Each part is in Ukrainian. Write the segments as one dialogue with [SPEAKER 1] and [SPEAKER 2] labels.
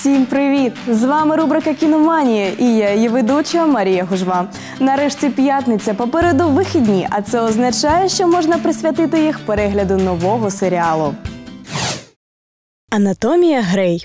[SPEAKER 1] Всім привіт! З вами рубрика Кіноманія і я її ведуча Марія Гужва. Нарешті п'ятниця попереду вихідні, а це означає, що можна присвятити їх перегляду нового серіалу. Анатомія Грей.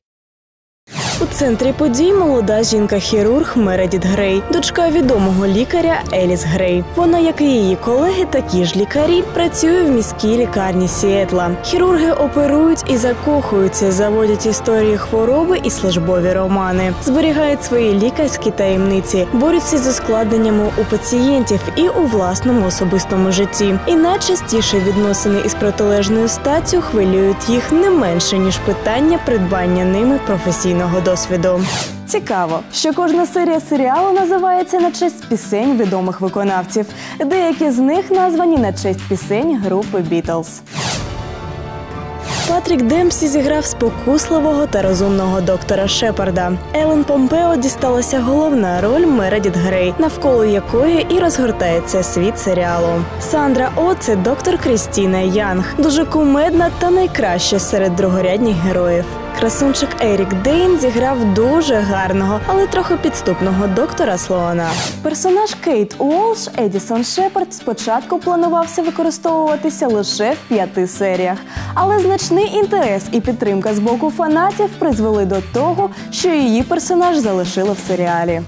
[SPEAKER 1] У центрі подій молода жінка-хірург Мередіт Грей, дочка відомого лікаря Еліс Грей. Вона, як і її колеги, такі ж лікарі, працює в міській лікарні Сіетла. Хірурги оперують і закохуються, заводять історії хвороби і службові романи, зберігають свої лікарські таємниці, борються з ускладненнями у пацієнтів і у власному особистому житті. І найчастіше відносини із протилежною статтю хвилюють їх не менше ніж питання придбання ними професійного досвіду. Цікаво, що кожна серія серіалу називається на честь пісень відомих виконавців. Деякі з них названі на честь пісень групи Бітлз. Патрік Демсі зіграв спокусливого та розумного доктора Шепарда. Елен Помпео дісталася головна роль Мередіт Грей, навколо якої і розгортається світ серіалу. Сандра О це доктор Крістіна Янг, дуже кумедна та найкраща серед другорядних героїв. Красунчик Ерік Дейн зіграв дуже гарного, але трохи підступного доктора Слоана. Персонаж Кейт Уолш Едісон Шепард спочатку планувався використовуватися лише в п'яти серіях, але значний інтерес і підтримка з боку фанатів призвели до того, що її персонаж залишили в серіалі.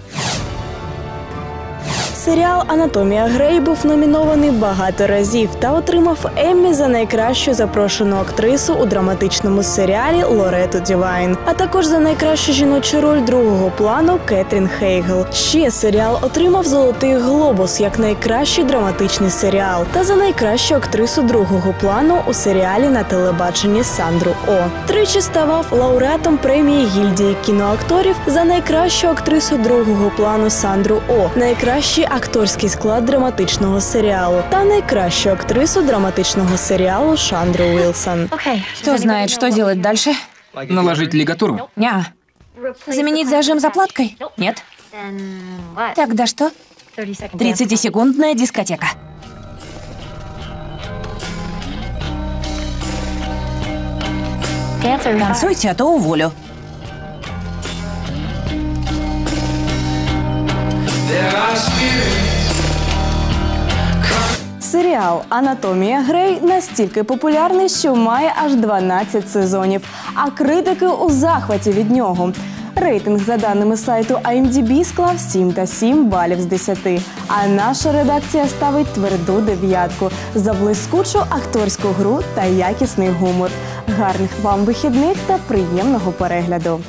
[SPEAKER 1] Серіал Анатомія Грей був номінований багато разів та отримав Еммі за найкращу запрошену актрису у драматичному серіалі Лорету Дівайн, а також за найкращу жіночу роль другого плану Кетрін Хейгл. Ще серіал отримав Золотий глобус як найкращий драматичний серіал та за найкращу актрису другого плану у серіалі на телебаченні Сандру О. Тричі ставав лауреатом премії гільдії кіноакторів за найкращу актрису другого плану Сандру О, найкращий акторський склад драматичного серіалу та найкращу актрису драматичного серіалу Чандру Вілсон.
[SPEAKER 2] Кто знает, что делать дальше?
[SPEAKER 3] Наложить лигатуру?
[SPEAKER 2] Ня. Заменить зажим заплаткой? Нет. Тогда что? 30-секундная дискотека. Танцуйте, а то уволю.
[SPEAKER 1] Серіал Анатомія Грей настільки популярний, що має аж 12 сезонів, а критики у захваті від нього. Рейтинг за даними сайту IMDb склав 7 та 7 балів з 10. А наша редакція ставить тверду дев'ятку за блискучу акторську гру та якісний гумор. Гарних вам вихідних та приємного перегляду.